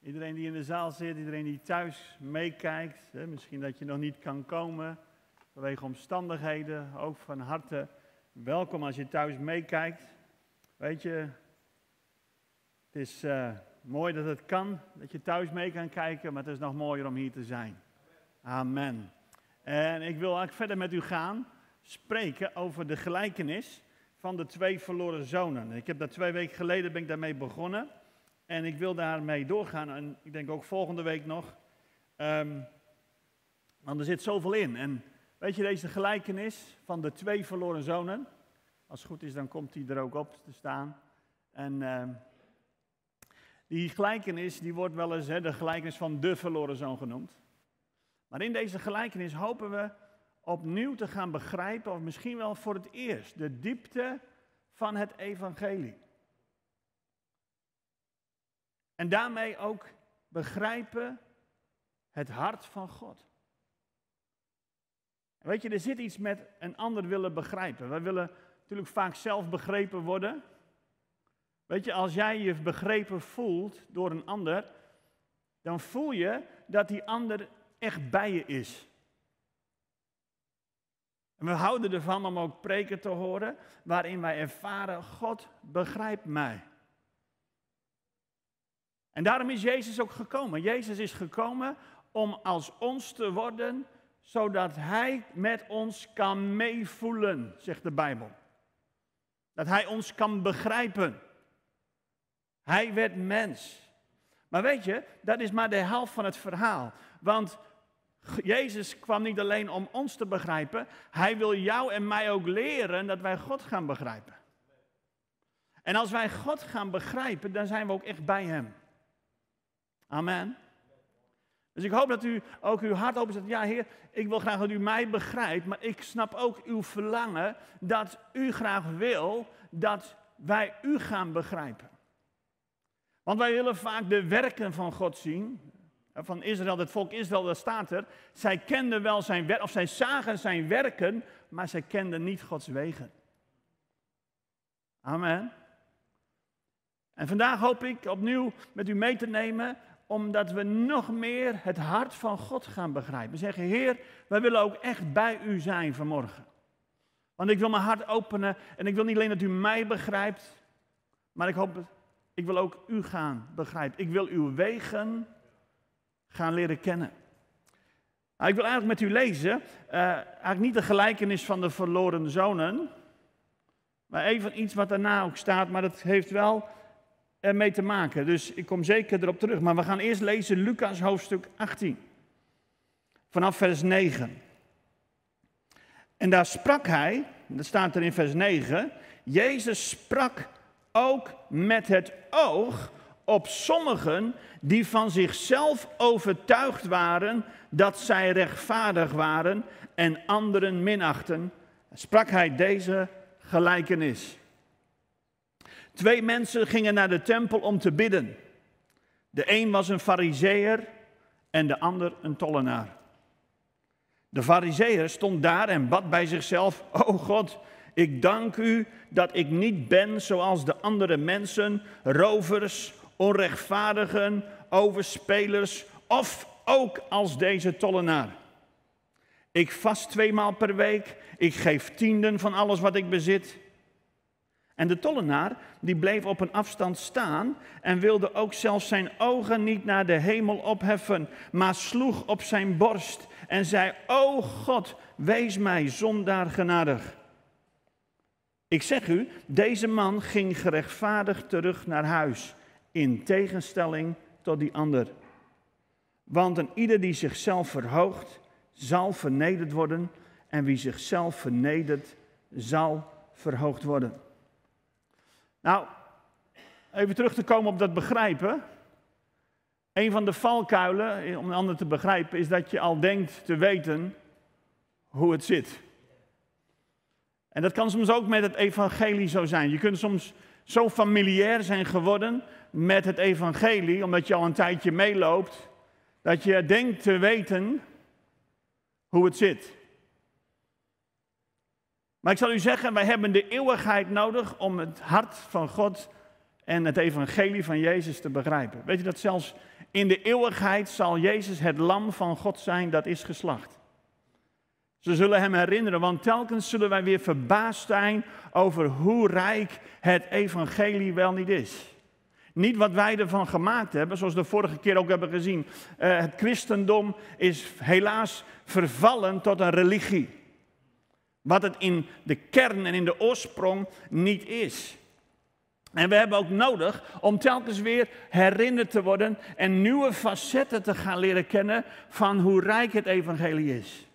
Iedereen die in de zaal zit, iedereen die thuis meekijkt. Hè, misschien dat je nog niet kan komen vanwege omstandigheden. Ook van harte welkom als je thuis meekijkt. Weet je, het is eh, mooi dat het kan, dat je thuis mee kan kijken, maar het is nog mooier om hier te zijn. Amen. En ik wil eigenlijk verder met u gaan spreken over de gelijkenis van de twee verloren zonen. Ik heb daar twee weken geleden ben ik daarmee begonnen. En ik wil daarmee doorgaan. En ik denk ook volgende week nog. Um, want er zit zoveel in. En weet je, deze gelijkenis van de twee verloren zonen. Als het goed is, dan komt die er ook op te staan. En uh, die gelijkenis, die wordt wel eens de gelijkenis van de verloren zoon genoemd. Maar in deze gelijkenis hopen we opnieuw te gaan begrijpen, of misschien wel voor het eerst, de diepte van het evangelie. En daarmee ook begrijpen het hart van God. Weet je, er zit iets met een ander willen begrijpen. Wij willen natuurlijk vaak zelf begrepen worden. Weet je, als jij je begrepen voelt door een ander, dan voel je dat die ander echt bij je is. En we houden ervan om ook preken te horen waarin wij ervaren, God begrijpt mij. En daarom is Jezus ook gekomen. Jezus is gekomen om als ons te worden, zodat Hij met ons kan meevoelen, zegt de Bijbel. Dat Hij ons kan begrijpen. Hij werd mens. Maar weet je, dat is maar de helft van het verhaal. Want Jezus kwam niet alleen om ons te begrijpen, Hij wil jou en mij ook leren dat wij God gaan begrijpen. En als wij God gaan begrijpen, dan zijn we ook echt bij Hem. Amen. Dus ik hoop dat u ook uw hart openzet. Ja, Heer, ik wil graag dat u mij begrijpt, maar ik snap ook uw verlangen dat u graag wil dat wij u gaan begrijpen. Want wij willen vaak de werken van God zien, van Israël, het volk Israël, dat staat er. Zij kenden wel zijn werk, of zij zagen zijn werken, maar zij kenden niet Gods wegen. Amen. En vandaag hoop ik opnieuw met u mee te nemen, omdat we nog meer het hart van God gaan begrijpen. We zeggen, Heer, wij willen ook echt bij u zijn vanmorgen. Want ik wil mijn hart openen en ik wil niet alleen dat u mij begrijpt, maar ik hoop, ik wil ook u gaan begrijpen. Ik wil uw wegen gaan leren kennen. Nou, ik wil eigenlijk met u lezen, uh, eigenlijk niet de gelijkenis van de verloren zonen, maar even iets wat daarna ook staat, maar dat heeft wel ermee te maken. Dus ik kom zeker erop terug. Maar we gaan eerst lezen Lucas hoofdstuk 18, vanaf vers 9. En daar sprak hij, dat staat er in vers 9, Jezus sprak ook met het oog op sommigen die van zichzelf overtuigd waren dat zij rechtvaardig waren en anderen minachten, sprak hij deze gelijkenis. Twee mensen gingen naar de tempel om te bidden. De een was een fariseer en de ander een tollenaar. De fariseer stond daar en bad bij zichzelf: O God, ik dank u dat ik niet ben zoals de andere mensen, rovers, onrechtvaardigen, overspelers of ook als deze tollenaar. Ik vast tweemaal per week, ik geef tienden van alles wat ik bezit. En de tollenaar, die bleef op een afstand staan en wilde ook zelfs zijn ogen niet naar de hemel opheffen, maar sloeg op zijn borst en zei, O God, wees mij zondaar genadig. Ik zeg u, deze man ging gerechtvaardigd terug naar huis in tegenstelling tot die ander. Want een ieder die zichzelf verhoogt, zal vernederd worden. En wie zichzelf vernedert, zal verhoogd worden. Nou, even terug te komen op dat begrijpen. Een van de valkuilen om een ander te begrijpen is dat je al denkt te weten hoe het zit. En dat kan soms ook met het evangelie zo zijn. Je kunt soms zo familiair zijn geworden met het evangelie, omdat je al een tijdje meeloopt, dat je denkt te weten hoe het zit. Maar ik zal u zeggen, wij hebben de eeuwigheid nodig om het hart van God en het evangelie van Jezus te begrijpen. Weet je dat zelfs in de eeuwigheid zal Jezus het lam van God zijn dat is geslacht. Ze zullen hem herinneren, want telkens zullen wij weer verbaasd zijn over hoe rijk het evangelie wel niet is. Niet wat wij ervan gemaakt hebben, zoals we de vorige keer ook hebben gezien. Uh, het christendom is helaas vervallen tot een religie. Wat het in de kern en in de oorsprong niet is. En we hebben ook nodig om telkens weer herinnerd te worden en nieuwe facetten te gaan leren kennen van hoe rijk het evangelie is.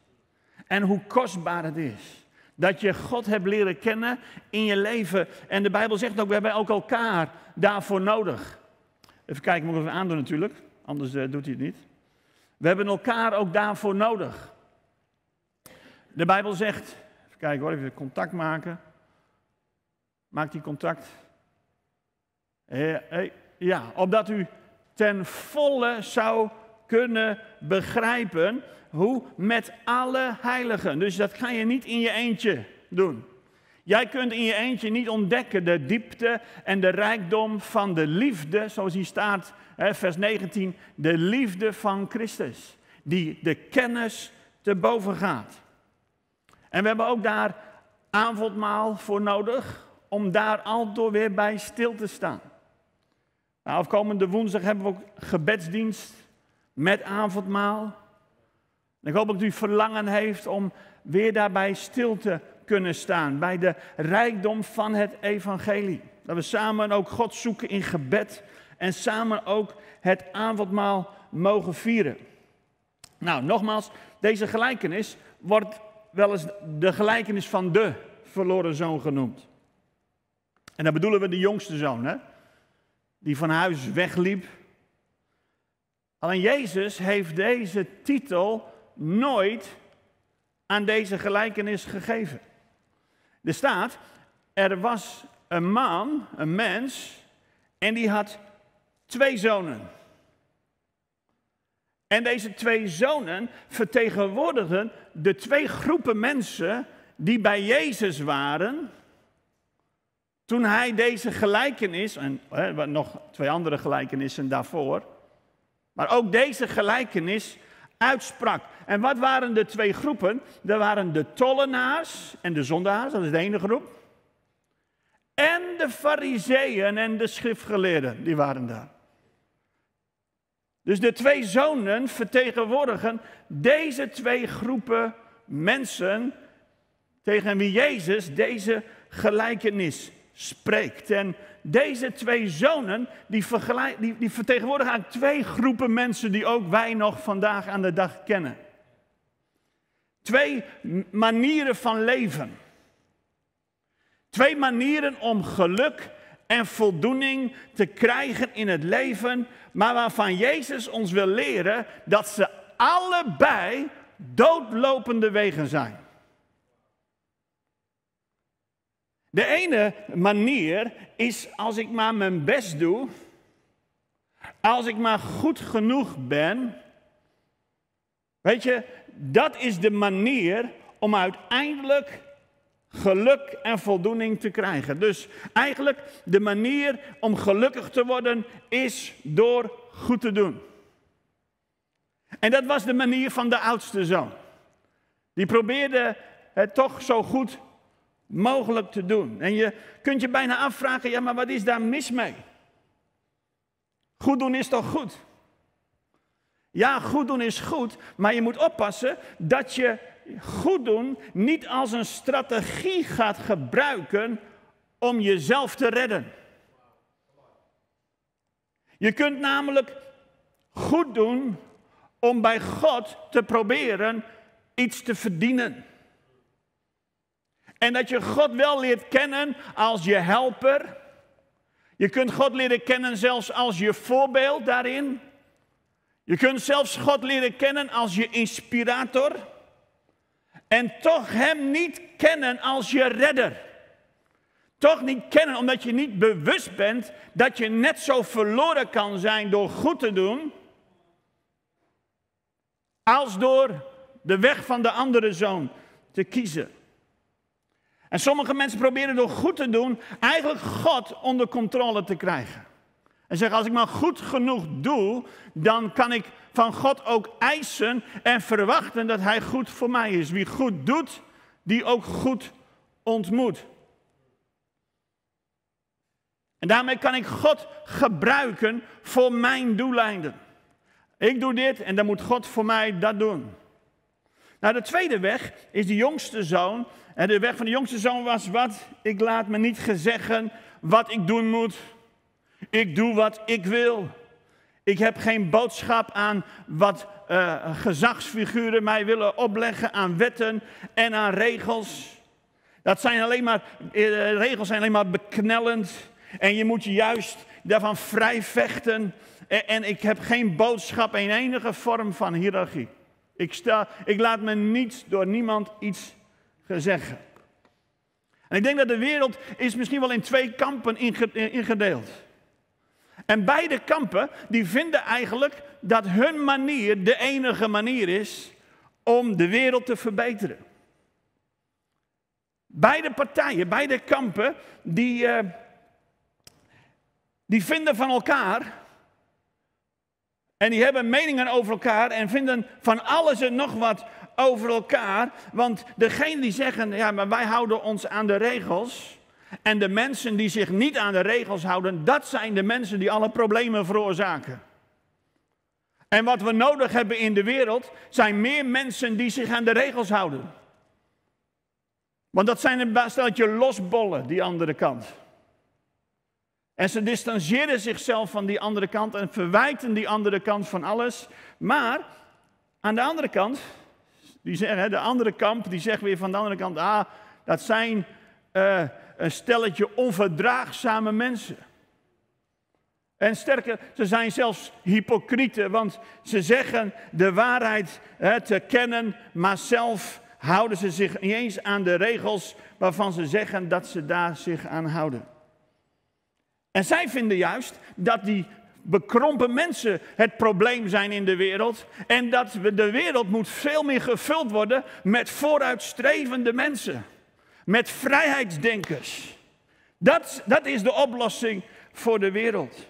En hoe kostbaar het is. Dat je God hebt leren kennen in je leven. En de Bijbel zegt ook, we hebben ook elkaar daarvoor nodig. Even kijken, moet ik even aandoen natuurlijk, anders uh, doet hij het niet. We hebben elkaar ook daarvoor nodig. De Bijbel zegt, kijken hoor, even contact maken. Maak die contact. Ja, opdat u ten volle zou kunnen begrijpen hoe met alle heiligen. Dus dat ga je niet in je eentje doen. Jij kunt in je eentje niet ontdekken de diepte en de rijkdom van de liefde, zoals hier staat, vers 19, de liefde van Christus, die de kennis te boven gaat. En we hebben ook daar avondmaal voor nodig, om daar altijd weer bij stil te staan. Nou, afkomende woensdag hebben we ook gebedsdienst met avondmaal. Ik hoop dat u verlangen heeft om weer daarbij stil te kunnen staan. Bij de rijkdom van het evangelie. Dat we samen ook God zoeken in gebed. En samen ook het avondmaal mogen vieren. Nou, nogmaals, deze gelijkenis wordt wel eens de gelijkenis van de verloren zoon genoemd. En dan bedoelen we de jongste zoon, hè? die van huis wegliep. Alleen Jezus heeft deze titel nooit aan deze gelijkenis gegeven. Er staat, er was een man, een mens, en die had twee zonen. En deze twee zonen vertegenwoordigden de twee groepen mensen die bij Jezus waren toen hij deze gelijkenis, en nog twee andere gelijkenissen daarvoor, maar ook deze gelijkenis uitsprak. En wat waren de twee groepen? Er waren de tollenaars en de zondaars, dat is de ene groep. En de fariseeën en de schriftgeleerden, die waren daar. Dus de twee zonen vertegenwoordigen deze twee groepen mensen tegen wie Jezus deze gelijkenis spreekt. En deze twee zonen, die, die, die vertegenwoordigen twee groepen mensen die ook wij nog vandaag aan de dag kennen. Twee manieren van leven. Twee manieren om geluk en voldoening te krijgen in het leven, maar waarvan Jezus ons wil leren dat ze allebei doodlopende wegen zijn. De ene manier is als ik maar mijn best doe, als ik maar goed genoeg ben. Weet je, dat is de manier om uiteindelijk geluk en voldoening te krijgen. Dus eigenlijk de manier om gelukkig te worden is door goed te doen. En dat was de manier van de oudste zoon. Die probeerde het toch zo goed mogelijk te doen. En je kunt je bijna afvragen, ja maar wat is daar mis mee? Goed doen is toch goed? Ja, goed doen is goed, maar je moet oppassen dat je goed doen niet als een strategie gaat gebruiken om jezelf te redden. Je kunt namelijk goed doen om bij God te proberen iets te verdienen. En dat je God wel leert kennen als je helper. Je kunt God leren kennen zelfs als je voorbeeld daarin. Je kunt zelfs God leren kennen als je inspirator. En toch Hem niet kennen als je redder. Toch niet kennen omdat je niet bewust bent dat je net zo verloren kan zijn door goed te doen. Als door de weg van de andere zoon te kiezen. En sommige mensen proberen door goed te doen eigenlijk God onder controle te krijgen. En zeggen, als ik maar goed genoeg doe, dan kan ik van God ook eisen en verwachten dat Hij goed voor mij is. Wie goed doet, die ook goed ontmoet. En daarmee kan ik God gebruiken voor mijn doeleinden. Ik doe dit en dan moet God voor mij dat doen. Nou, de tweede weg is de jongste zoon. En de weg van de jongste zoon was wat? Ik laat me niet gezeggen wat ik doen moet. Ik doe wat ik wil. Ik heb geen boodschap aan wat uh, gezagsfiguren mij willen opleggen, aan wetten en aan regels. Dat zijn alleen maar, uh, regels zijn alleen maar beknellend. En je moet juist daarvan vrij vechten. En, en ik heb geen boodschap in enige vorm van hiërarchie. Ik, sta, ik laat me niet door niemand iets gezeggen. En ik denk dat de wereld is misschien wel in twee kampen ingedeeld. En beide kampen die vinden eigenlijk dat hun manier de enige manier is om de wereld te verbeteren. Beide partijen, beide kampen, die, uh, die vinden van elkaar en die hebben meningen over elkaar en vinden van alles en nog wat over elkaar. Want degene die zeggen, ja, maar wij houden ons aan de regels. En de mensen die zich niet aan de regels houden, dat zijn de mensen die alle problemen veroorzaken. En wat we nodig hebben in de wereld zijn meer mensen die zich aan de regels houden. Want dat zijn een stelletje losbollen, die andere kant. En ze distancieren zichzelf van die andere kant en verwijten die andere kant van alles. Maar aan de andere kant, die zeggen, de andere kamp, die zegt weer van de andere kant, ah, dat zijn uh, een stelletje onverdraagzame mensen. En sterker, ze zijn zelfs hypocrieten, want ze zeggen de waarheid te kennen, maar zelf houden ze zich niet eens aan de regels waarvan ze zeggen dat ze daar zich aan houden. En zij vinden juist dat die bekrompen mensen het probleem zijn in de wereld. En dat de wereld moet veel meer gevuld worden met vooruitstrevende mensen. Met vrijheidsdenkers. Dat, dat is de oplossing voor de wereld.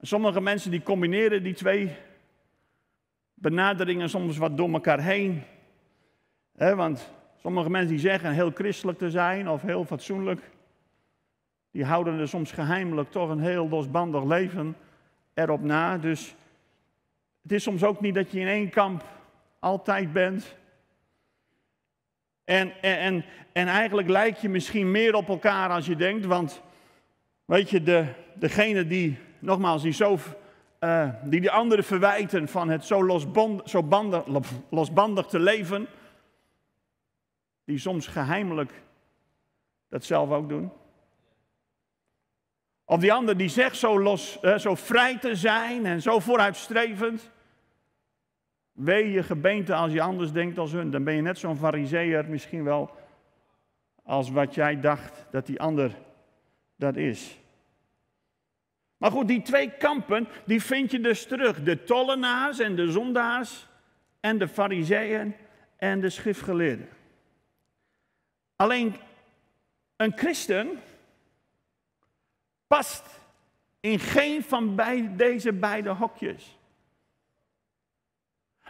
Sommige mensen die combineren die twee benaderingen soms wat door elkaar heen. want sommige mensen die zeggen heel christelijk te zijn of heel fatsoenlijk die houden er soms geheimelijk toch een heel losbandig leven erop na. Dus het is soms ook niet dat je in één kamp altijd bent. En, en, en eigenlijk lijk je misschien meer op elkaar als je denkt, want weet je, de, degene die, nogmaals, die zo, uh, die de anderen verwijten van het zo, zo bandig, losbandig te leven, die soms geheimelijk dat zelf ook doen. Of die ander die zegt zo, los, eh, zo vrij te zijn en zo vooruitstrevend. Wee je gebeente als je anders denkt als hun. Dan ben je net zo'n fariseer misschien wel als wat jij dacht dat die ander dat is. Maar goed, die twee kampen, die vind je dus terug. De tollenaars en de zondaars en de fariseeën en de schriftgeleerden. Alleen een christen past in geen van deze beide hokjes.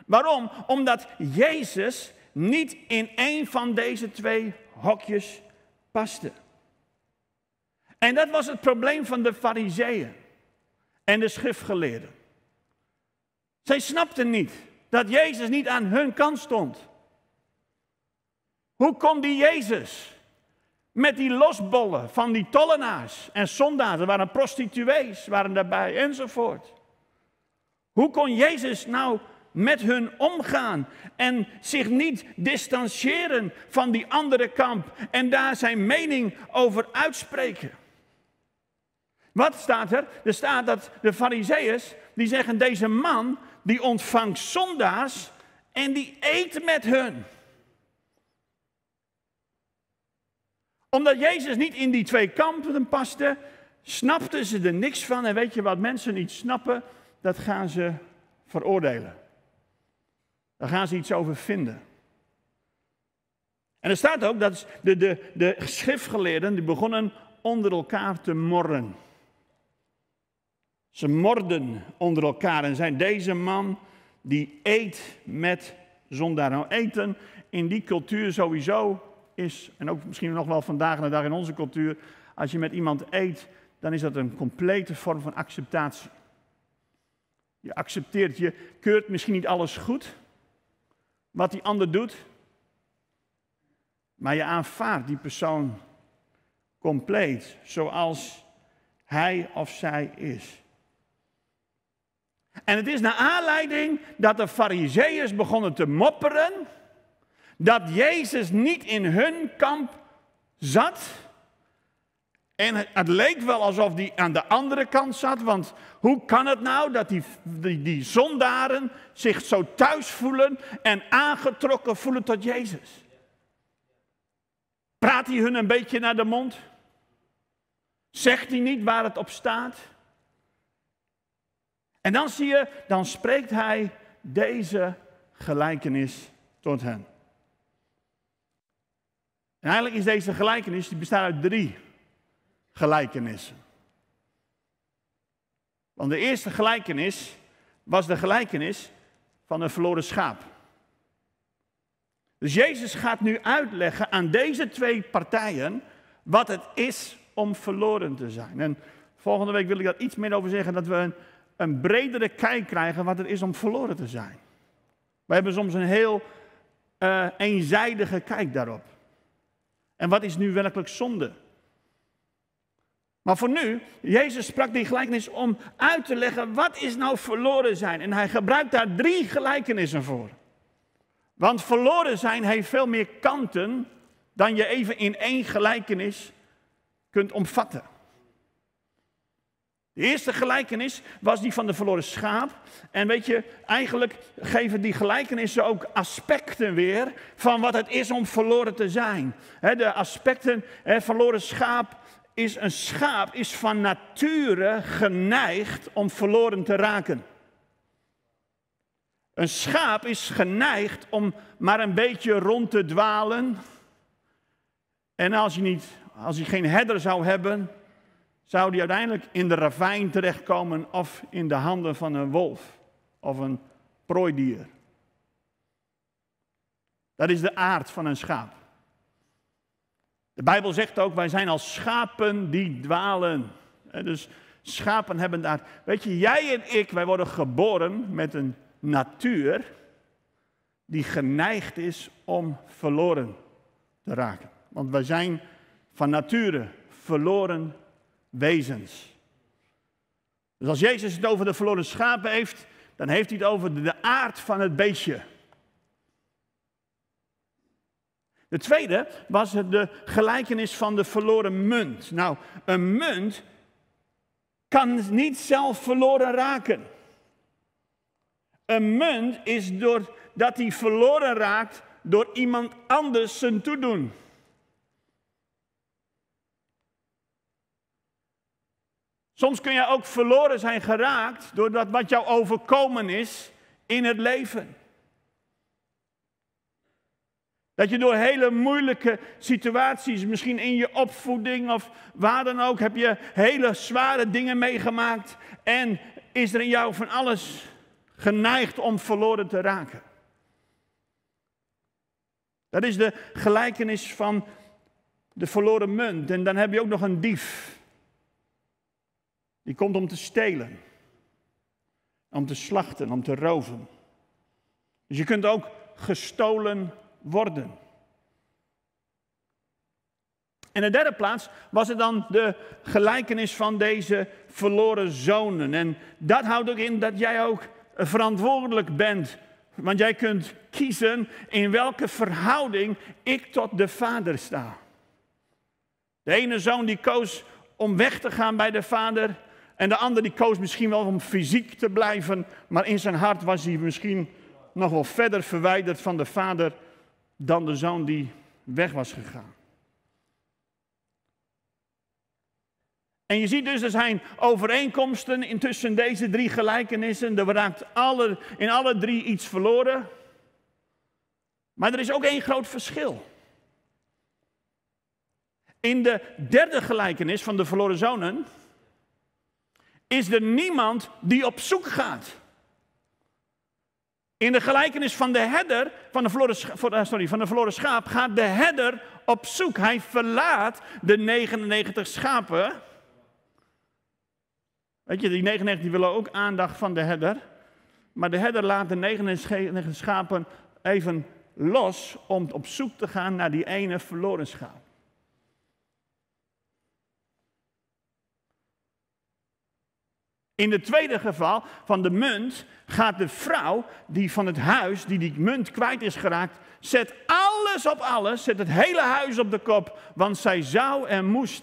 Waarom? Omdat Jezus niet in één van deze twee hokjes paste. En dat was het probleem van de fariseeën en de schriftgeleerden. Zij snapten niet dat Jezus niet aan hun kant stond. Hoe kon die Jezus met die losbollen van die tollenaars en zondaars, er waren prostituees, waren daarbij enzovoort. Hoe kon Jezus nou met hun omgaan en zich niet distancieren van die andere kamp en daar zijn mening over uitspreken? Wat staat er? Er staat dat de fariseeërs, die zeggen deze man die ontvangt zondaars en die eet met hun. Omdat Jezus niet in die twee kampen paste, snapten ze er niks van. En weet je wat mensen niet snappen? Dat gaan ze veroordelen. Daar gaan ze iets over vinden. En er staat ook dat de, de, de schriftgeleerden die begonnen onder elkaar te morren. Ze morden onder elkaar en zijn deze man die eet met zondaren. Nou, eten in die cultuur sowieso is, en ook misschien nog wel vandaag de dag in onze cultuur, als je met iemand eet, dan is dat een complete vorm van acceptatie. Je accepteert, je keurt misschien niet alles goed, wat die ander doet, maar je aanvaardt die persoon compleet zoals hij of zij is. En het is naar aanleiding dat de Fariseeërs begonnen te mopperen dat Jezus niet in hun kamp zat. En het leek wel alsof hij aan de andere kant zat, want hoe kan het nou dat die, die, die zondaren zich zo thuis voelen en aangetrokken voelen tot Jezus? Praat hij hun een beetje naar de mond? Zegt hij niet waar het op staat? En dan zie je, dan spreekt hij deze gelijkenis tot hen. En eigenlijk is deze gelijkenis, die bestaat uit drie gelijkenissen. Want de eerste gelijkenis was de gelijkenis van een verloren schaap. Dus Jezus gaat nu uitleggen aan deze twee partijen wat het is om verloren te zijn. En volgende week wil ik daar iets meer over zeggen, dat we een, een bredere kijk krijgen wat het is om verloren te zijn. We hebben soms een heel uh, eenzijdige kijk daarop. En wat is nu werkelijk zonde? Maar voor nu, Jezus sprak die gelijkenis om uit te leggen wat is nou verloren zijn. En hij gebruikt daar drie gelijkenissen voor. Want verloren zijn heeft veel meer kanten dan je even in één gelijkenis kunt omvatten. De eerste gelijkenis was die van de verloren schaap. En weet je, eigenlijk geven die gelijkenissen ook aspecten weer van wat het is om verloren te zijn. de aspecten, verloren schaap is een schaap, is van nature geneigd om verloren te raken. Een schaap is geneigd om maar een beetje rond te dwalen. En als hij, niet, als hij geen herder zou hebben, zou die uiteindelijk in de ravijn terechtkomen of in de handen van een wolf of een prooidier. Dat is de aard van een schaap. De Bijbel zegt ook, wij zijn als schapen die dwalen. Dus schapen hebben daar. Weet je, jij en ik, wij worden geboren met een natuur die geneigd is om verloren te raken. Want wij zijn van nature verloren wezens. Dus als Jezus het over de verloren schapen heeft, dan heeft hij het over de aard van het beestje. De tweede was de gelijkenis van de verloren munt. Nou, een munt kan niet zelf verloren raken. Een munt is doordat hij verloren raakt door iemand anders zijn toedoen. Soms kun je ook verloren zijn geraakt door dat wat jou overkomen is in het leven. Dat je door hele moeilijke situaties, misschien in je opvoeding of waar dan ook, heb je hele zware dingen meegemaakt en is er in jou van alles geneigd om verloren te raken. Dat is de gelijkenis van de verloren munt. En dan heb je ook nog een dief. Die komt om te stelen, om te slachten, om te roven. Dus je kunt ook gestolen worden. En in de derde plaats was het dan de gelijkenis van deze verloren zonen. En dat houdt ook in dat jij ook verantwoordelijk bent. Want jij kunt kiezen in welke verhouding ik tot de vader sta. De ene zoon die koos om weg te gaan bij de vader. En de ander die koos misschien wel om fysiek te blijven, maar in zijn hart was hij misschien nog wel verder verwijderd van de vader dan de zoon die weg was gegaan. En je ziet dus, er zijn overeenkomsten intussen deze drie gelijkenissen. Er raakt alle, in alle drie iets verloren. Maar er is ook één groot verschil. In de derde gelijkenis van de verloren zonen is er niemand die op zoek gaat. In de gelijkenis van de herder, van de, verloren, eh, sorry, van de verloren schaap, gaat de herder op zoek. Hij verlaat de 99 schapen. Weet je, die 99 die willen ook aandacht van de herder. Maar de herder laat de 99 schapen even los om op zoek te gaan naar die ene verloren schaap. In het tweede geval van de munt gaat de vrouw die van het huis, die die munt kwijt is geraakt, zet alles op alles, zet het hele huis op de kop, want zij zou en moest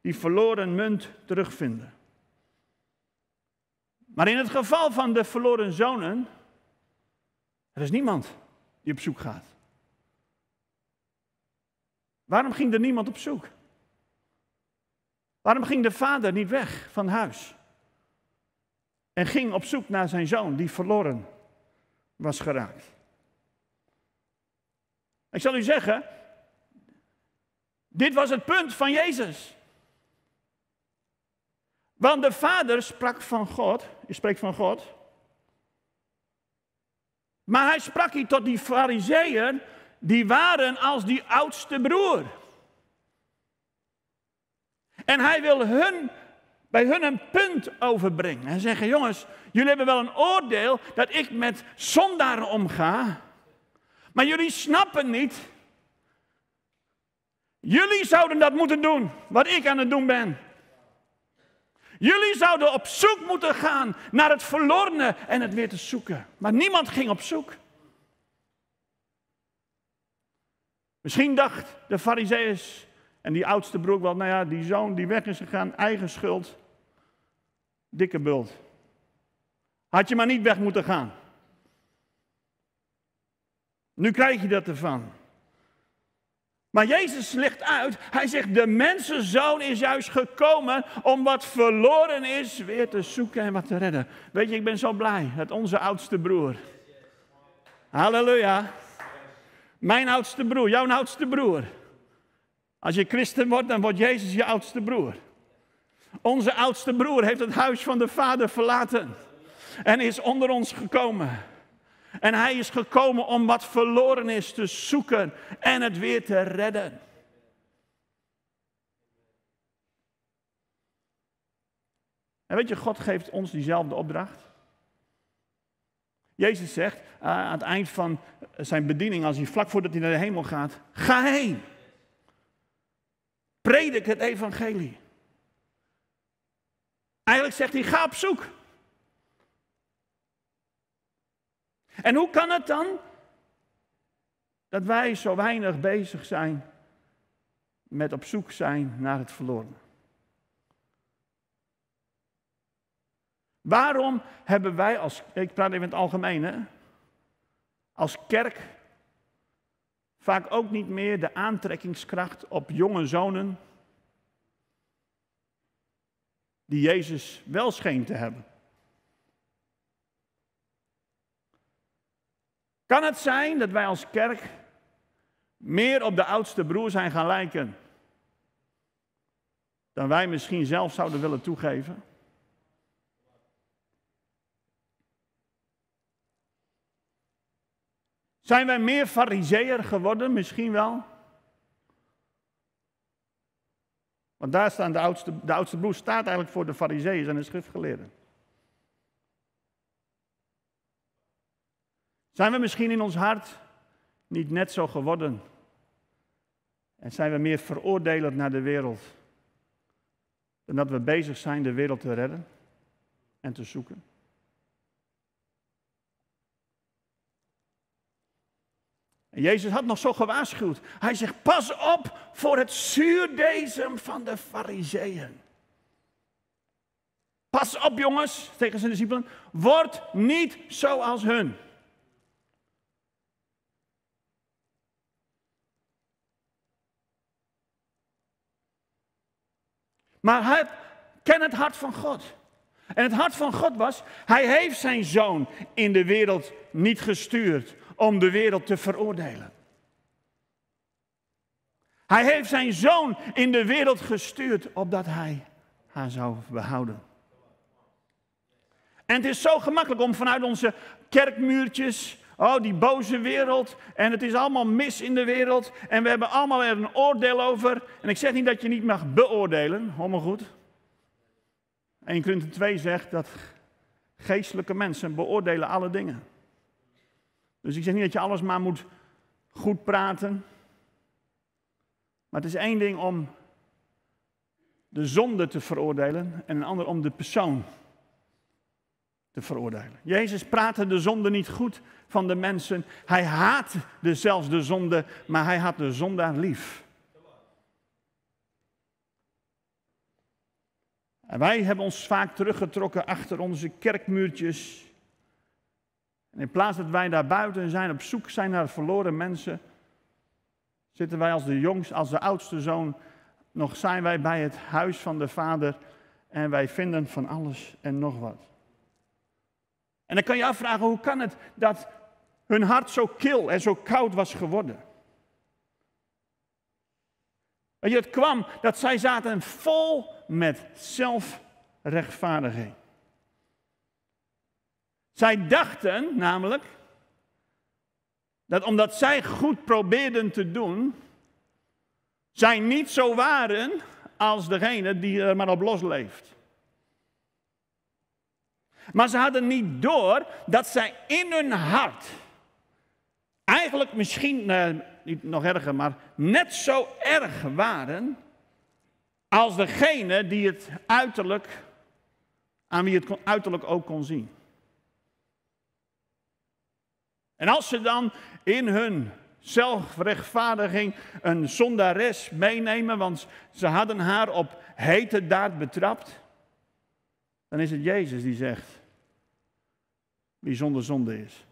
die verloren munt terugvinden. Maar in het geval van de verloren zonen, er is niemand die op zoek gaat. Waarom ging er niemand op zoek? Waarom ging de vader niet weg van huis? En ging op zoek naar zijn zoon die verloren was geraakt. Ik zal u zeggen, dit was het punt van Jezus. Want de vader sprak van God, je spreekt van God. Maar hij sprak hier tot die fariseeën, die waren als die oudste broer. En hij wil hun, bij hun een punt overbrengen. En zeggen, jongens, jullie hebben wel een oordeel dat ik met zondaren omga. Maar jullie snappen niet. Jullie zouden dat moeten doen, wat ik aan het doen ben. Jullie zouden op zoek moeten gaan naar het verlorene en het weer te zoeken. Maar niemand ging op zoek. Misschien dacht de fariseeërs en die oudste broek wel, nou ja, die zoon die weg is gegaan, eigen schuld, dikke bult. Had je maar niet weg moeten gaan. Nu krijg je dat ervan. Maar Jezus legt uit, hij zegt, de mensenzoon is juist gekomen om wat verloren is weer te zoeken en wat te redden. Weet je, ik ben zo blij dat onze oudste broer, halleluja, mijn oudste broer, jouw oudste broer. Als je christen wordt, dan wordt Jezus je oudste broer. Onze oudste broer heeft het huis van de Vader verlaten en is onder ons gekomen. En hij is gekomen om wat verloren is te zoeken en het weer te redden. En weet je, God geeft ons diezelfde opdracht. Jezus zegt uh, aan het eind van zijn bediening, als hij vlak voordat hij naar de hemel gaat, ga heen. Predik het evangelie. Eigenlijk zegt hij, ga op zoek. En hoe kan het dan dat wij zo weinig bezig zijn met op zoek zijn naar het verloren? Waarom hebben wij als, ik praat even in het algemeen, hè, als kerk vaak ook niet meer de aantrekkingskracht op jonge zonen die Jezus wel scheen te hebben? Kan het zijn dat wij als kerk meer op de oudste broer zijn gaan lijken dan wij misschien zelf zouden willen toegeven? Zijn wij meer fariseer geworden? Misschien wel. Want daar staan de oudste, de oudste staat eigenlijk voor de fariseeën en de schriftgeleerden. Zijn we misschien in ons hart niet net zo geworden? En zijn we meer veroordelend naar de wereld dan dat we bezig zijn de wereld te redden en te zoeken? Jezus had nog zo gewaarschuwd. Hij zegt, pas op voor het zuurdezem van de fariseeën. Pas op jongens, tegen zijn discipelen, word niet zoals hun. Maar hij ken het hart van God. En het hart van God was, hij heeft zijn zoon in de wereld niet gestuurd om de wereld te veroordelen. Hij heeft zijn zoon in de wereld gestuurd opdat hij haar zou behouden. En het is zo gemakkelijk om vanuit onze kerkmuurtjes, oh die boze wereld, en het is allemaal mis in de wereld, en we hebben allemaal er een oordeel over. En ik zeg niet dat je niet mag beoordelen, hoor goed. 1 Korinther 2 zegt dat geestelijke mensen beoordelen alle dingen. Dus ik zeg niet dat je alles maar moet goed praten. Maar het is één ding om de zonde te veroordelen en een ander om de persoon te veroordelen. Jezus praatte de zonde niet goed van de mensen. Hij haatte zelfs de zonde, maar hij had de zondaar lief. En wij hebben ons vaak teruggetrokken achter onze kerkmuurtjes. En in plaats dat wij daar buiten zijn, op zoek zijn naar verloren mensen, zitten wij als de jongste, als de oudste zoon, nog zijn wij bij het huis van de vader en wij vinden van alles en nog wat. En dan kan je afvragen, hoe kan het dat hun hart zo kil en zo koud was geworden? Het kwam dat zij zaten vol met zelfrechtvaardiging. Zij dachten namelijk dat omdat zij goed probeerden te doen, zij niet zo waren als degene die er maar op los leeft. Maar ze hadden niet door dat zij in hun hart, eigenlijk misschien, eh, niet nog erger, maar net zo erg waren als degene die het uiterlijk, aan wie het uiterlijk ook kon zien. En als ze dan in hun zelfrechtvaardiging een zondares meenemen, want ze hadden haar op hete daad betrapt, dan is het Jezus die zegt wie zonder zonde is.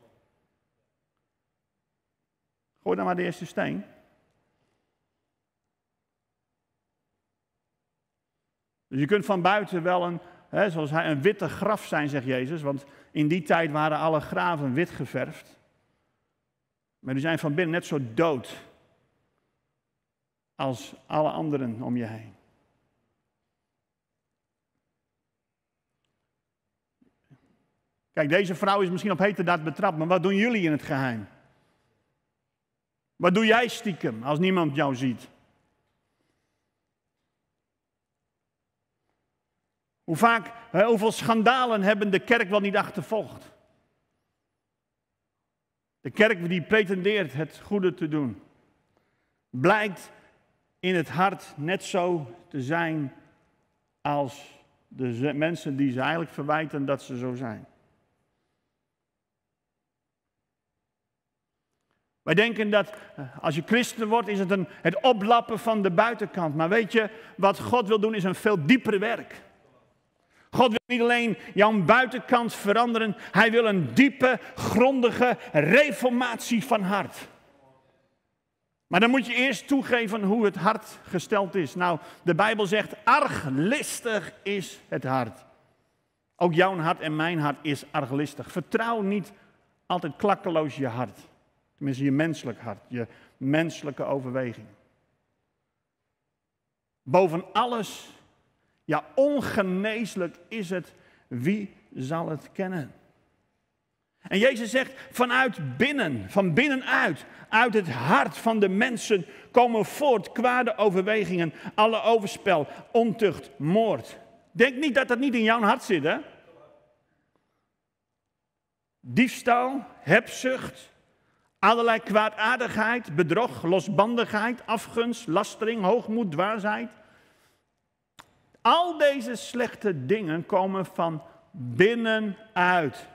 Gooi dan maar de eerste steen. Dus je kunt van buiten wel een, hè, zoals hij, een witte graf zijn, zegt Jezus. Want in die tijd waren alle graven wit geverfd. Maar die zijn van binnen net zo dood als alle anderen om je heen. Kijk, deze vrouw is misschien op hete daad betrapt, maar wat doen jullie in het geheim? Wat doe jij stiekem als niemand jou ziet? Hoe vaak, hoeveel schandalen hebben de kerk wel niet achtervolgd? De kerk die pretendeert het goede te doen, blijkt in het hart net zo te zijn als de mensen die ze eigenlijk verwijten dat ze zo zijn. Wij denken dat eh, als je christen wordt, is het een, het oplappen van de buitenkant. Maar weet je, wat God wil doen is een veel diepere werk. God wil niet alleen jouw buitenkant veranderen, hij wil een diepe, grondige reformatie van hart. Maar dan moet je eerst toegeven hoe het hart gesteld is. Nou, de Bijbel zegt, arglistig is het hart. Ook jouw hart en mijn hart is arglistig. Vertrouw niet altijd klakkeloos je hart. Tenminste, je menselijk hart, je menselijke overweging. Boven alles ja, ongeneeslijk is het. Wie zal het kennen? En Jezus zegt, vanuit binnen, van binnenuit, uit het hart van de mensen komen voort kwade overwegingen, alle overspel, ontucht, moord. Denk niet dat dat niet in jouw hart zit, hè? Diefstal, hebzucht, allerlei kwaadaardigheid, bedrog, losbandigheid, afgunst, lastering, hoogmoed, dwaasheid. Al deze slechte dingen komen van binnenuit.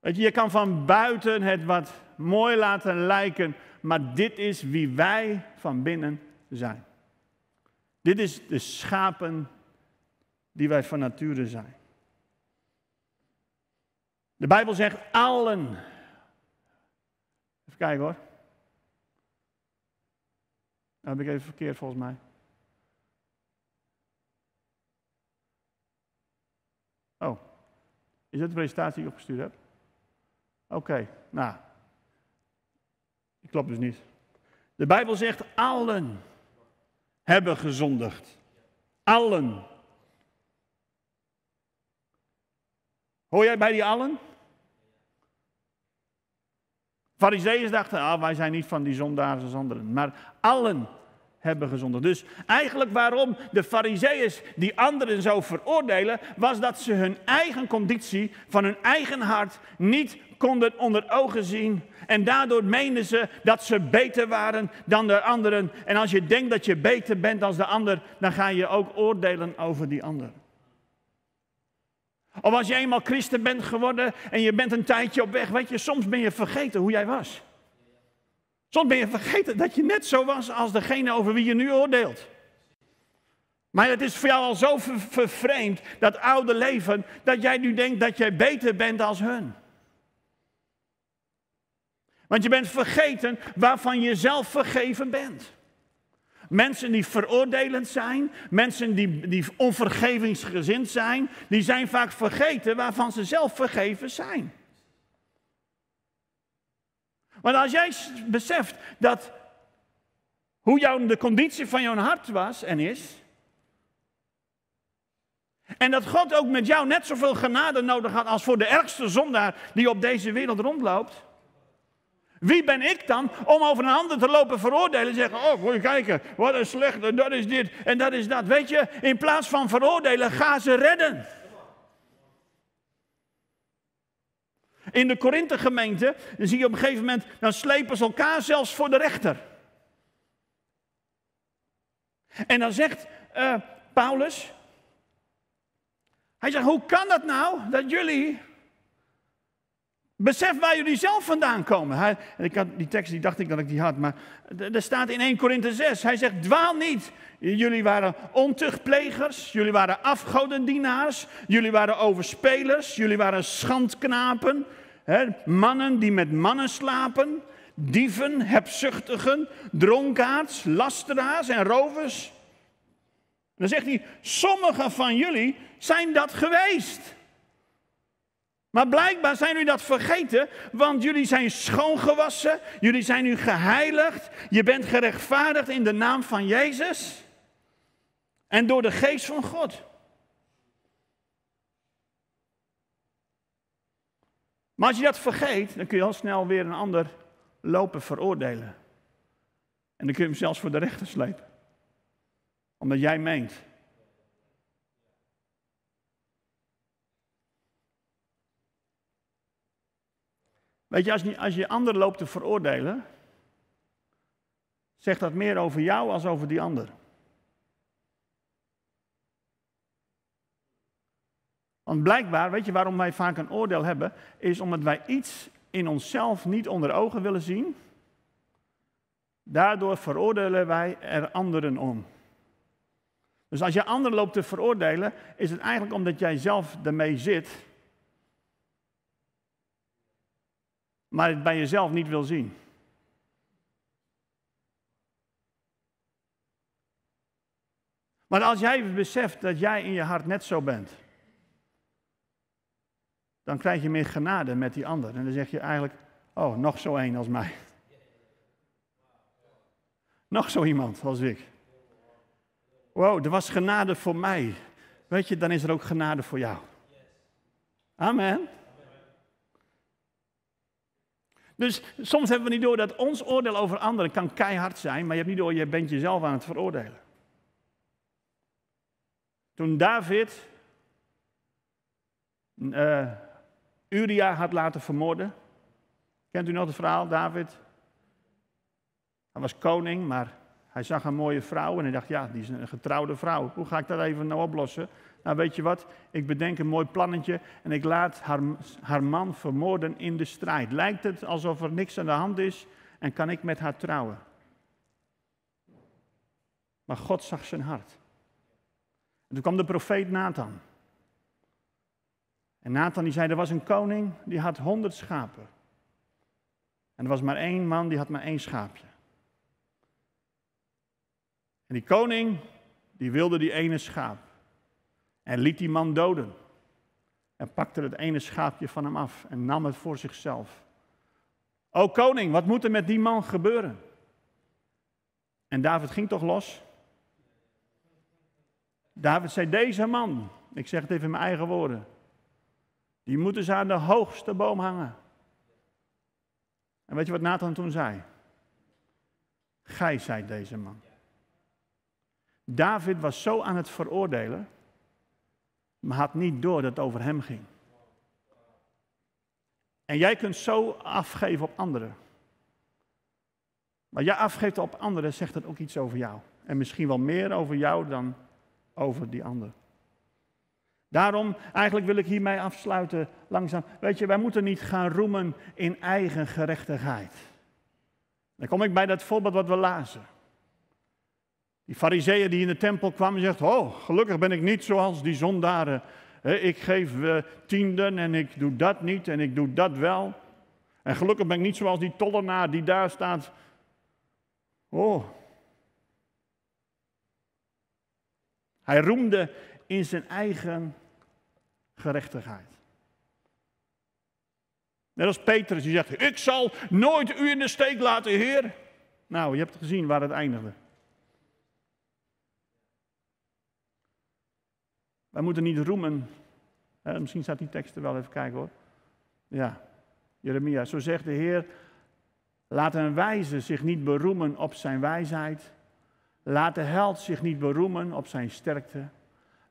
Weet je, je kan van buiten het wat mooi laten lijken, maar dit is wie wij van binnen zijn. Dit is de schapen die wij van nature zijn. De Bijbel zegt allen. Even kijken hoor. Nou heb ik even verkeerd volgens mij. Oh, is dat de presentatie die ik opgestuurd heb? Oké, nou. Die klopt dus niet. De Bijbel zegt allen hebben gezondigd. Allen. Hoor jij bij die allen? Farizeeën dachten, ah, wij zijn niet van die zondaars als anderen. Maar allen hebben gezondigd. Dus eigenlijk waarom de farizeeën die anderen zo veroordelen, was dat ze hun eigen conditie van hun eigen hart niet konden onder ogen zien. En daardoor meenden ze dat ze beter waren dan de anderen. En als je denkt dat je beter bent dan de ander, dan ga je ook oordelen over die ander. Of als je eenmaal christen bent geworden en je bent een tijdje op weg, weet je, soms ben je vergeten hoe jij was. Soms ben je vergeten dat je net zo was als degene over wie je nu oordeelt. Maar het is voor jou al zo vervreemd, dat oude leven, dat jij nu denkt dat jij beter bent als hun. Want je bent vergeten waarvan je zelf vergeven bent. Mensen die veroordelend zijn, mensen die, die onvergevingsgezind zijn, die zijn vaak vergeten waarvan ze zelf vergeven zijn. Want als jij beseft dat hoe jouw, de conditie van jouw hart was en is, en dat God ook met jou net zoveel genade nodig had als voor de ergste zondaar die op deze wereld rondloopt, wie ben ik dan om over een ander te lopen veroordelen en zeggen, oh, moet je kijken, wat een slechte, dat is dit en dat is dat. Weet je, in plaats van veroordelen, ga ze redden. In de Korinthe gemeente zie je op een gegeven moment, dan slepen ze elkaar zelfs voor de rechter. En dan zegt uh, Paulus, hij zegt, hoe kan dat nou dat jullie Besef waar jullie zelf vandaan komen. Hij, ik had, die tekst die dacht ik dat ik die had, maar er staat in 1 Korinthe 6. Hij zegt, dwaal niet. Jullie waren ontuchtplegers, jullie waren afgodendienaars, jullie waren overspelers, jullie waren schandknapen. Mannen die met mannen slapen, dieven, hebzuchtigen, dronkaards, lasteraars en rovers. Dan zegt hij, sommigen van jullie zijn dat geweest. Maar blijkbaar zijn jullie dat vergeten, want jullie zijn schoongewassen, jullie zijn nu geheiligd, je bent gerechtvaardigd in de naam van Jezus en door de geest van God. Maar als je dat vergeet, dan kun je al snel weer een ander lopen veroordelen. En dan kun je hem zelfs voor de rechter slepen. Omdat jij meent Weet je, als je, als je anderen loopt te veroordelen, zegt dat meer over jou als over die ander. Want blijkbaar, weet je waarom wij vaak een oordeel hebben, is omdat wij iets in onszelf niet onder ogen willen zien. Daardoor veroordelen wij er anderen om. Dus als je anderen loopt te veroordelen, is het eigenlijk omdat jij zelf ermee zit maar het bij jezelf niet wil zien. Maar als jij beseft dat jij in je hart net zo bent, dan krijg je meer genade met die ander. En dan zeg je eigenlijk, oh, nog zo één als mij. Nog zo iemand als ik. Wow, er was genade voor mij. Weet je, dan is er ook genade voor jou. Amen. Dus soms hebben we niet door dat ons oordeel over anderen kan keihard zijn, maar je hebt niet door, je bent jezelf aan het veroordelen. Toen David uh, Uria had laten vermoorden, kent u nog het verhaal, David? Hij was koning, maar hij zag een mooie vrouw en hij dacht, ja, die is een getrouwde vrouw. Hoe ga ik dat even nou oplossen? Nou, weet je wat? Ik bedenk een mooi plannetje en ik laat haar, haar man vermoorden in de strijd. Lijkt het alsof er niks aan de hand is en kan ik met haar trouwen? Maar God zag zijn hart. En toen kwam de profeet Nathan. En Nathan die zei, er was een koning die had honderd schapen. En er was maar één man die had maar één schaapje. En die koning, die wilde die ene schaap. En liet die man doden. En pakte het ene schaapje van hem af en nam het voor zichzelf. O koning, wat moet er met die man gebeuren? En David ging toch los? David zei, deze man, ik zeg het even in mijn eigen woorden, die moeten ze aan de hoogste boom hangen. En weet je wat Nathan toen zei? Gij zijt deze man. David was zo aan het veroordelen, maar had niet door dat het over hem ging. En jij kunt zo afgeven op anderen. Maar jij afgeeft op anderen, zegt dat ook iets over jou. En misschien wel meer over jou dan over die ander. Daarom, eigenlijk wil ik hiermee afsluiten langzaam. Weet je, wij moeten niet gaan roemen in eigen gerechtigheid. Dan kom ik bij dat voorbeeld wat we lazen. Die fariseeën die in de tempel kwamen en zegt, oh, gelukkig ben ik niet zoals die zondaren. Ik geef uh, tienden en ik doe dat niet en ik doe dat wel. En gelukkig ben ik niet zoals die tollenaar die daar staat. Oh. Hij roemde in zijn eigen gerechtigheid. Net als Petrus die zegt, ik zal nooit u in de steek laten, Heer. Nou, je hebt gezien waar het eindigde. Wij moeten niet roemen. misschien staat die tekst er wel even kijken hoor. Ja, Jeremia. Zo zegt de Heer. Laat een wijze zich niet beroemen op zijn wijsheid. Laat de held zich niet beroemen op zijn sterkte.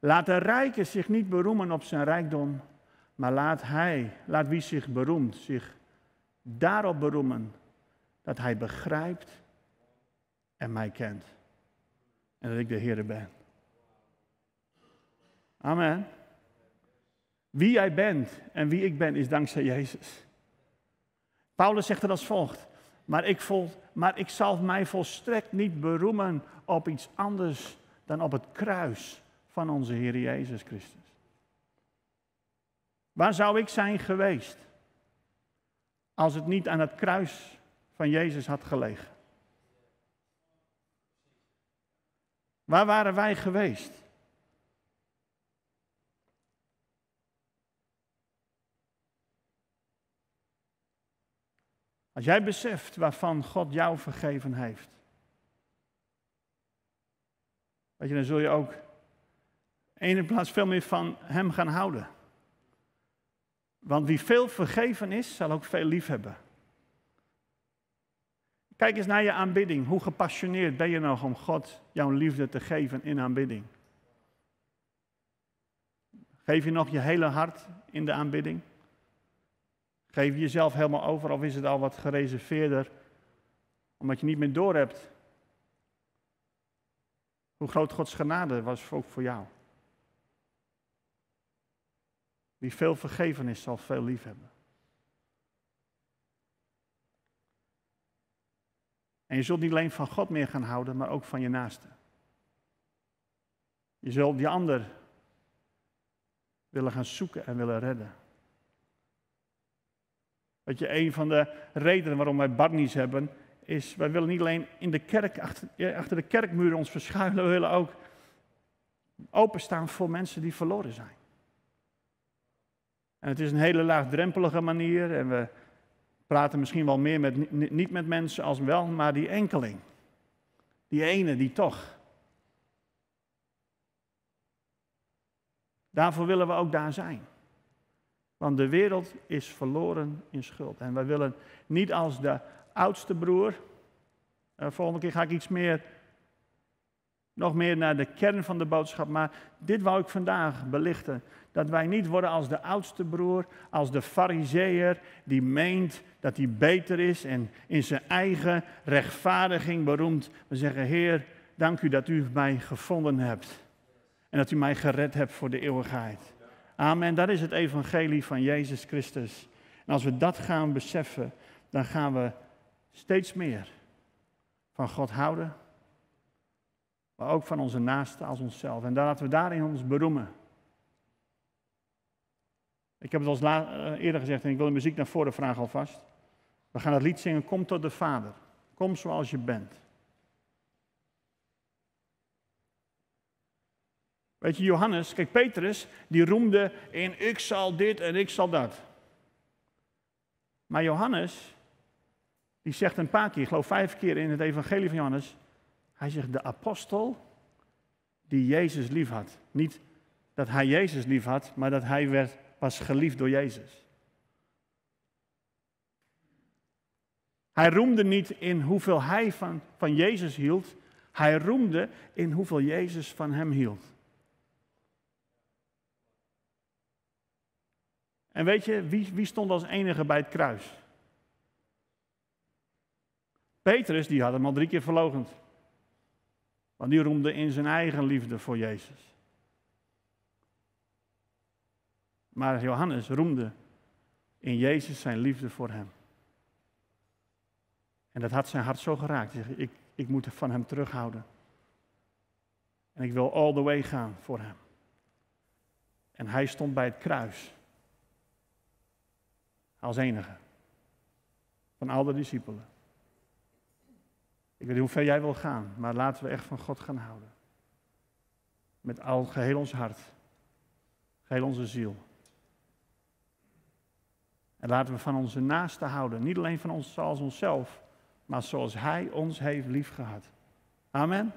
Laat de rijke zich niet beroemen op zijn rijkdom. Maar laat hij, laat wie zich beroemt, zich daarop beroemen dat hij begrijpt en mij kent. En dat ik de Heer ben. Amen. Wie jij bent en wie ik ben is dankzij Jezus. Paulus zegt het als volgt. Maar ik, vol, maar ik zal mij volstrekt niet beroemen op iets anders dan op het kruis van onze Heer Jezus Christus. Waar zou ik zijn geweest als het niet aan het kruis van Jezus had gelegen? Waar waren wij geweest? Als jij beseft waarvan God jou vergeven heeft. Weet je, dan zul je ook in plaats veel meer van Hem gaan houden. Want wie veel vergeven is, zal ook veel lief hebben. Kijk eens naar je aanbidding. Hoe gepassioneerd ben je nog om God jouw liefde te geven in aanbidding? Geef je nog je hele hart in de aanbidding? Geef je jezelf helemaal over of is het al wat gereserveerder, omdat je niet meer doorhebt hoe groot Gods genade was ook voor jou? Wie veel vergeven is, zal veel lief hebben. En je zult niet alleen van God meer gaan houden, maar ook van je naaste. Je zult die ander willen gaan zoeken en willen redden. Weet je, een van de redenen waarom wij Barnies hebben, is wij willen niet alleen in de kerk, achter, achter de kerkmuren ons verschuilen, we willen ook openstaan voor mensen die verloren zijn. En het is een hele laagdrempelige manier en we praten misschien wel meer met, niet met mensen als wel, maar die enkeling. Die ene die toch. Daarvoor willen we ook daar zijn. Want de wereld is verloren in schuld. En wij willen niet als de oudste broer. Uh, volgende keer ga ik iets meer, nog meer naar de kern van de boodschap. Maar dit wou ik vandaag belichten. Dat wij niet worden als de oudste broer, als de fariseer die meent dat hij beter is en in zijn eigen rechtvaardiging beroemd. We zeggen, Heer, dank u dat u mij gevonden hebt. En dat u mij gered hebt voor de eeuwigheid. Amen. Dat is het evangelie van Jezus Christus. En als we dat gaan beseffen, dan gaan we steeds meer van God houden. Maar ook van onze naasten als onszelf. En laten we daarin ons beroemen. Ik heb het al eh, eerder gezegd en ik wil de muziek naar voren vragen alvast. We gaan het lied zingen, Kom tot de Vader. Kom zoals je bent. Weet je, Johannes, kijk, Petrus, die roemde in ik zal dit en ik zal dat. Maar Johannes, die zegt een paar keer, ik geloof vijf keer in het evangelie van Johannes, Hij zegt de apostel die Jezus lief had. Niet dat hij Jezus lief had, maar dat hij werd, was geliefd door Jezus. Hij roemde niet in hoeveel hij van, van Jezus hield, hij roemde in hoeveel Jezus van hem hield. En weet je, wie, wie stond als enige bij het kruis? Petrus, die had hem al drie keer verlogend. Want die roemde in zijn eigen liefde voor Jezus. Maar Johannes roemde in Jezus zijn liefde voor hem. En dat had zijn hart zo geraakt. Hij ik, ik moet van hem terughouden. En ik wil all the way gaan voor hem. En hij stond bij het kruis. Als enige. Van al de discipelen. Ik weet niet hoe ver jij wil gaan, maar laten we echt van God gaan houden. Met al geheel ons hart. Geheel onze ziel. En laten we van onze naasten houden. Niet alleen van ons zoals onszelf, maar zoals Hij ons heeft liefgehad. Amen.